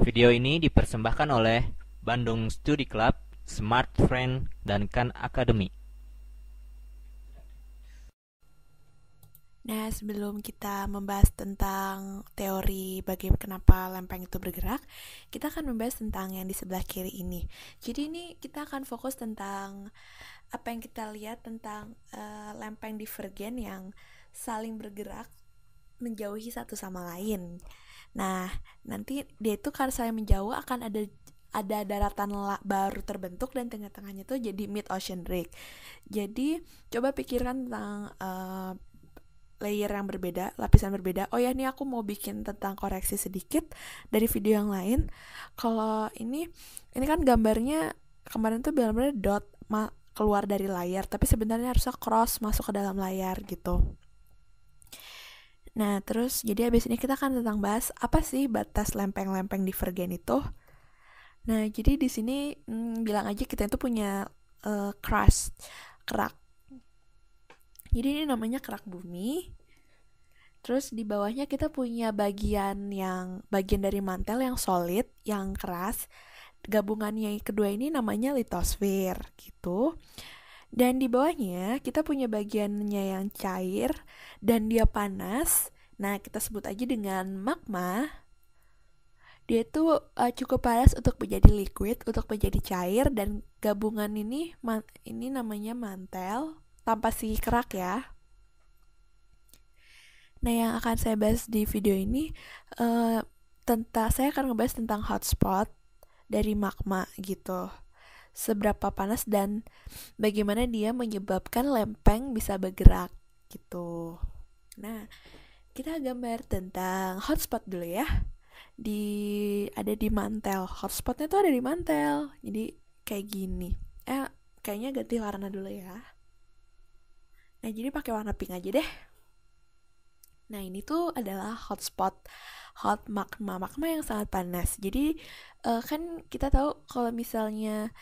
Video ini dipersembahkan oleh Bandung Studi Club, Smart Friend, dan Khan Academy. Nah, sebelum kita membahas tentang teori bagaimana kenapa lempeng itu bergerak, kita akan membahas tentang yang di sebelah kiri ini. Jadi ini kita akan fokus tentang apa yang kita lihat tentang uh, lempeng divergen yang saling bergerak menjauhi satu sama lain. Nah, nanti dia itu karena saya menjauh akan ada ada daratan baru terbentuk dan tengah-tengahnya itu jadi mid ocean rig. Jadi coba pikirkan tentang uh, layer yang berbeda, lapisan berbeda. Oh ya, ini aku mau bikin tentang koreksi sedikit dari video yang lain. Kalau ini, ini kan gambarnya kemarin tuh benar-benar dot keluar dari layar, tapi sebenarnya harusnya cross masuk ke dalam layar gitu. Nah, terus jadi habis ini kita akan tentang bahas apa sih batas lempeng-lempeng divergen itu. Nah, jadi di sini hmm, bilang aja kita itu punya uh, crust, kerak. Jadi ini namanya kerak bumi. Terus di bawahnya kita punya bagian yang bagian dari mantel yang solid, yang keras. Gabungannya kedua ini namanya litosfer gitu. Dan di bawahnya kita punya bagiannya yang cair dan dia panas. Nah, kita sebut aja dengan magma. Dia itu uh, cukup panas untuk menjadi liquid, untuk menjadi cair dan gabungan ini ini namanya mantel tanpa si kerak ya. Nah, yang akan saya bahas di video ini uh, tentang saya akan ngebahas tentang hotspot dari magma gitu seberapa panas dan bagaimana dia menyebabkan lempeng bisa bergerak gitu. Nah, kita gambar tentang hotspot dulu ya. Di ada di mantel. Hotspotnya tuh ada di mantel. Jadi kayak gini. Eh, kayaknya ganti warna dulu ya. Nah, jadi pakai warna pink aja deh. Nah, ini tuh adalah hotspot hot magma magma yang sangat panas. Jadi uh, kan kita tahu kalau misalnya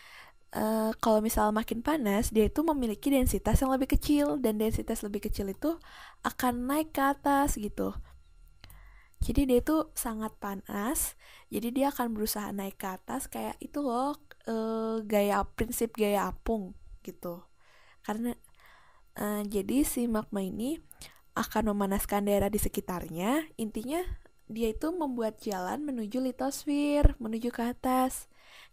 uh, kalau misal makin panas dia itu memiliki densitas yang lebih kecil dan densitas lebih kecil itu akan naik ke atas gitu jadi dia itu sangat panas jadi dia akan berusaha naik ke atas kayak itu loh uh, gaya prinsip gaya apung gitu karena uh, jadi si magma ini akan memanaskan daerah di sekitarnya intinya dia itu membuat jalan menuju litosfer menuju ke atas.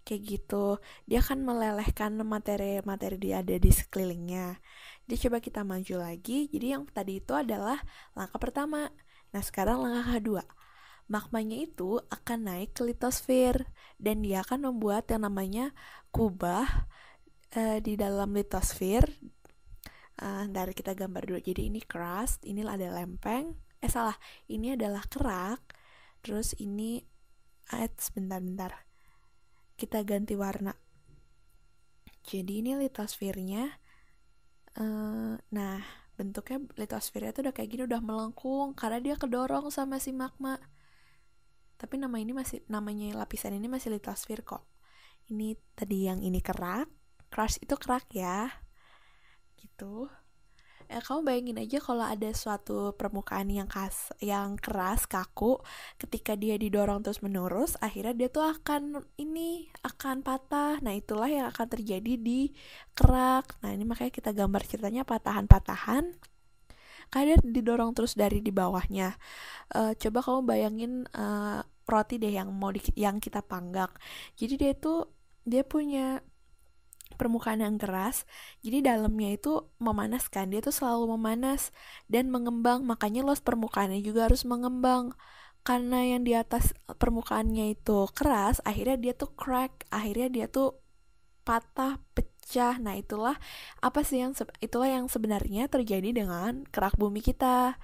Kayak gitu. Dia akan melelehkan materi-materi dia ada di sekelilingnya. Jadi coba kita maju lagi. Jadi yang tadi itu adalah langkah pertama. Nah sekarang langkah kedua. Magmanya itu akan naik ke litosfer dan dia akan membuat yang namanya kubah uh, di dalam litosfer uh, dari kita gambar dulu jadi ini crust ini ada lempeng. Eh salah. Ini adalah kerak. Terus ini eh sebentar-bentar kita ganti warna. Jadi ini litosfernya uh, nah bentuknya litosfernya tuh udah kayak gini udah melengkung karena dia kedorong sama si magma. Tapi nama ini masih namanya lapisan ini masih litosfer kok. Ini tadi yang ini kerak. Crush itu kerak ya gitu. Eh, kamu bayangin aja kalau ada suatu permukaan yang kas yang keras kaku ketika dia didorong terus menerus akhirnya dia tuh akan ini akan patah. Nah itulah yang akan terjadi di kerak. Nah ini makanya kita gambar ceritanya patahan-patahan. Kalian didorong terus dari di bawahnya. Uh, coba kamu bayangin uh, roti deh yang mau di, yang kita panggang. Jadi dia tuh dia punya permukaan yang keras, jadi dalamnya itu memanaskan, dia tuh selalu memanas dan mengembang, makanya los permukaannya juga harus mengembang. Karena yang di atas permukaannya itu keras, akhirnya dia tuh crack, akhirnya dia tuh patah, pecah. Nah, itulah apa sih yang itulah yang sebenarnya terjadi dengan kerak bumi kita.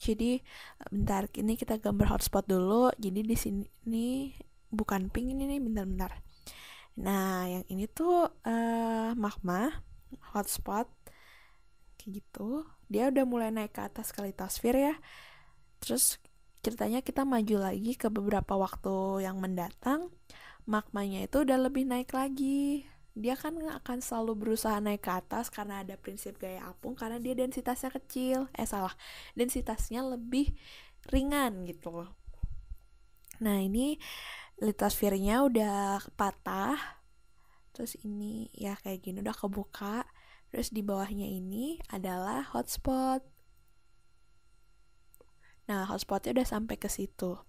Jadi bentar ini kita gambar hotspot dulu. Jadi di sini bukan pink ini nih bentar-bentar Nah, yang ini tuh uh, magma hotspot kayak gitu. Dia udah mulai naik ke atas ke litosfer ya. Terus ceritanya kita maju lagi ke beberapa waktu yang mendatang. Magmanya itu udah lebih naik lagi. Dia kan akan selalu berusaha naik ke atas karena ada prinsip gaya apung karena dia densitasnya kecil. Eh salah, densitasnya lebih ringan gitu. Nah, ini litosfernya udah patah. Terus ini ya kayak gini udah kebuka. Terus di bawahnya ini adalah hotspot. Nah hotspotnya udah sampai ke situ.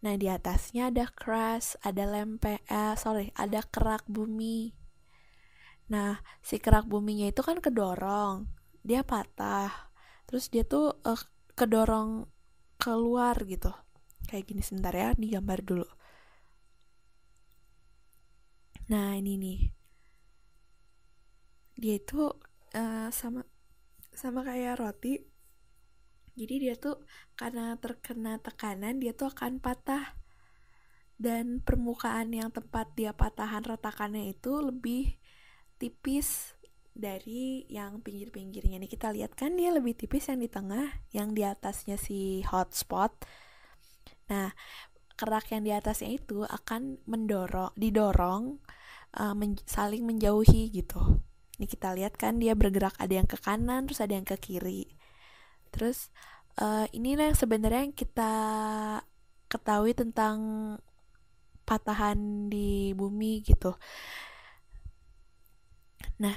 Nah di atasnya ada crust ada lempe eh sorry ada kerak bumi. Nah si kerak buminya itu kan kedorong. Dia patah. Terus dia tuh uh, kedorong keluar gitu. Kayak gini sebentar ya digambar dulu nah ini nih. Dia itu uh, sama sama kayak roti. Jadi dia tuh karena terkena tekanan dia tuh akan patah. Dan permukaan yang tempat dia patahan retakannya itu lebih tipis dari yang pinggir-pinggirnya. Nih kita lihat kan dia lebih tipis yang di tengah yang di atasnya si hotspot. Nah kerak yang di atasnya itu akan mendorong didorong uh, men saling menjauhi gitu. Ini kita lihat kan dia bergerak ada yang ke kanan terus ada yang ke kiri. Terus uh, inilah yang sebenarnya yang kita ketahui tentang patahan di bumi gitu. Nah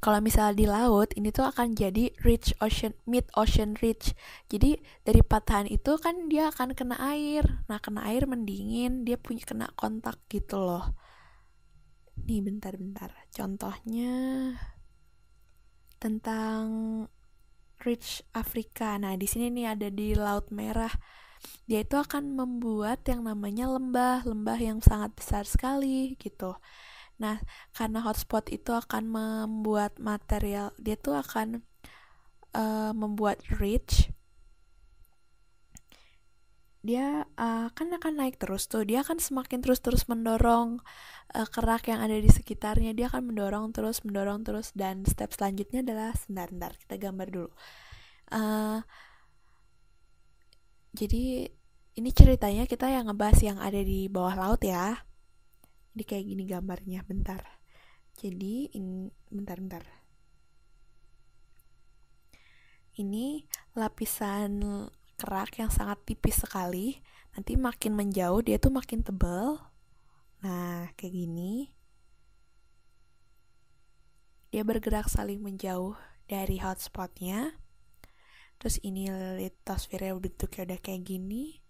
kalau misalnya di laut ini tuh akan jadi rich ocean mid ocean rich. Jadi dari patahan itu kan dia akan kena air. Nah kena air mendingin dia punya kena kontak gitu loh nih bentar-bentar. Contohnya tentang rich Afrika nah di sini nih ada di laut merah. Dia itu akan membuat yang namanya lembah lembah yang sangat besar sekali gitu. Nah, karena hotspot itu akan membuat material, dia tuh akan uh, membuat rich. Dia uh, kan akan naik terus tuh. Dia akan semakin terus-terus mendorong uh, kerak yang ada di sekitarnya. Dia akan mendorong terus, mendorong terus. Dan step selanjutnya adalah sebentar, kita gambar dulu. Uh, jadi ini ceritanya kita yang ngebahas yang ada di bawah laut ya jadi kayak gini gambarnya bentar jadi ini bentar bentar ini lapisan kerak yang sangat tipis sekali. Nanti makin menjauh dia tuh makin tebal nah kayak gini. Dia bergerak saling menjauh dari hotspotnya. Terus ini litosfernya bentuknya udah kayak gini.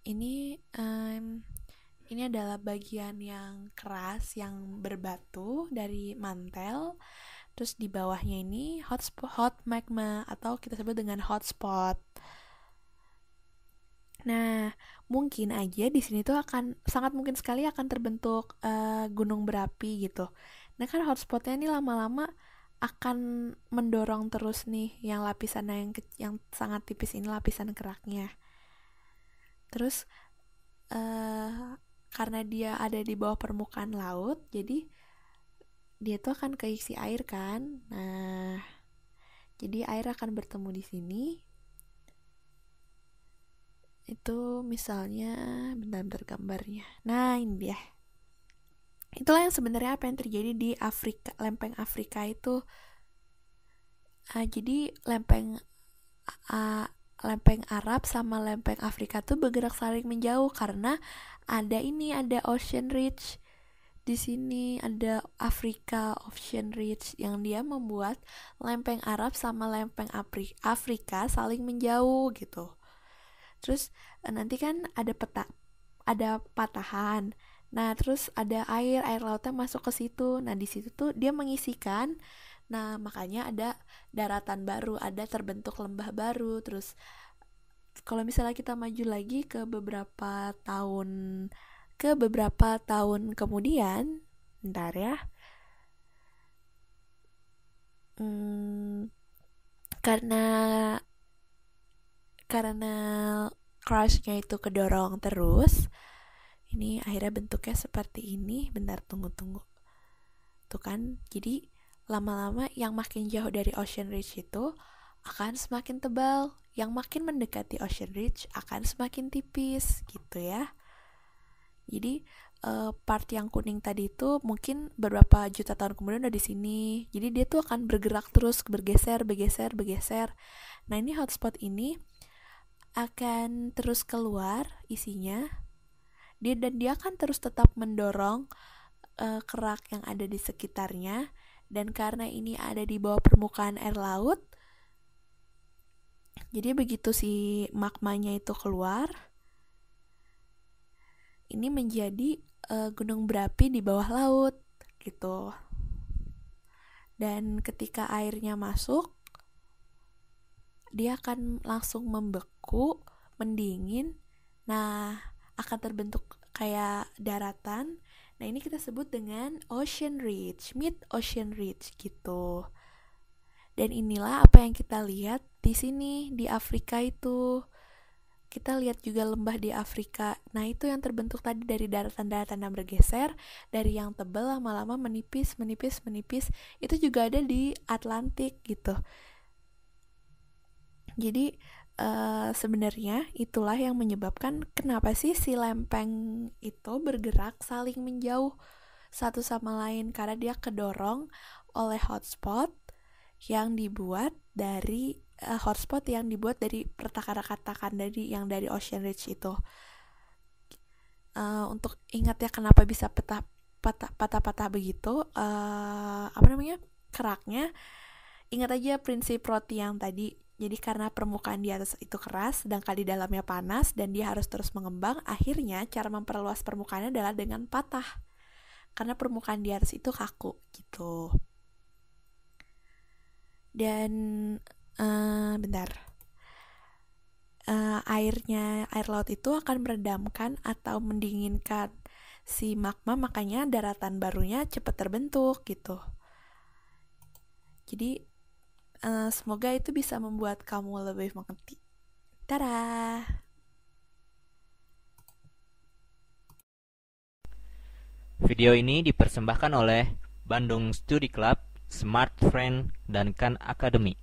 Ini um, ini adalah bagian yang keras yang berbatu dari mantel terus di bawahnya ini hotspot hot magma atau kita sebut dengan hotspot. Nah mungkin aja di sini tuh akan sangat mungkin sekali akan terbentuk uh, gunung berapi gitu. Nah kan hotspotnya ini lama-lama akan mendorong terus nih yang lapisan yang yang sangat tipis ini lapisan keraknya. Terus uh, karena dia ada di bawah permukaan laut jadi dia tuh akan keisi air kan? Nah jadi air akan bertemu di sini. Itu misalnya bentar-bentar gambarnya. Nah ini dia. Itulah yang sebenarnya apa yang terjadi di Afrika lempeng Afrika itu. Uh, jadi lempeng uh, lempeng Arab sama lempeng Afrika tuh bergerak saling menjauh karena ada ini ada Ocean Ridge di sini ada Afrika Ocean Ridge yang dia membuat lempeng Arab sama lempeng Afri Afrika saling menjauh gitu. Terus eh, nanti kan ada peta ada patahan. Nah, terus ada air, air lautnya masuk ke situ. Nah, di situ tuh dia mengisikan Nah, makanya ada daratan baru, ada terbentuk lembah baru. Terus kalau misalnya kita maju lagi ke beberapa tahun ke beberapa tahun kemudian, ntar ya. Hmm, karena karena crushnya itu kedorong terus, ini akhirnya bentuknya seperti ini. Bentar, tunggu-tunggu. Tuh kan, jadi lama-lama yang makin jauh dari Ocean Ridge itu akan semakin tebal, yang makin mendekati Ocean Ridge akan semakin tipis gitu ya. Jadi uh, part yang kuning tadi itu mungkin beberapa juta tahun kemudian udah di sini. Jadi dia tuh akan bergerak terus bergeser, bergeser, bergeser. Nah, ini hotspot ini akan terus keluar isinya dia dan dia akan terus tetap mendorong uh, kerak yang ada di sekitarnya dan karena ini ada di bawah permukaan air laut jadi begitu si magmanya itu keluar ini menjadi uh, gunung berapi di bawah laut gitu dan ketika airnya masuk dia akan langsung membeku mendingin nah akan terbentuk kayak daratan. Nah, ini kita sebut dengan ocean ridge, mid ocean ridge gitu. Dan inilah apa yang kita lihat di sini di Afrika itu. Kita lihat juga lembah di Afrika. Nah, itu yang terbentuk tadi dari daratan-daratan yang bergeser, dari yang tebal lama-lama menipis, menipis, menipis. Itu juga ada di Atlantik gitu. Jadi, uh, sebenarnya itulah yang menyebabkan kenapa sih si lempeng itu bergerak saling menjauh satu sama lain karena dia kedorong oleh hotspot yang dibuat dari uh, hotspot yang dibuat dari pertakaran-pertakaran dari yang dari Ocean Ridge itu. Uh, untuk ingat ya kenapa bisa patah patah patah, begitu uh, apa namanya keraknya ingat aja prinsip roti yang tadi jadi karena permukaan di atas itu keras, sedangkan di dalamnya panas dan dia harus terus mengembang, akhirnya cara memperluas permukaannya adalah dengan patah. Karena permukaan di atas itu kaku gitu. Dan uh, bentar. Uh, airnya air laut itu akan meredamkan atau mendinginkan si magma makanya daratan barunya cepat terbentuk gitu. Jadi Uh, semoga itu bisa membuat kamu lebih mengerti. Dadah. Video ini dipersembahkan oleh Bandung Studi Club, Smart Friend, dan Khan Academy.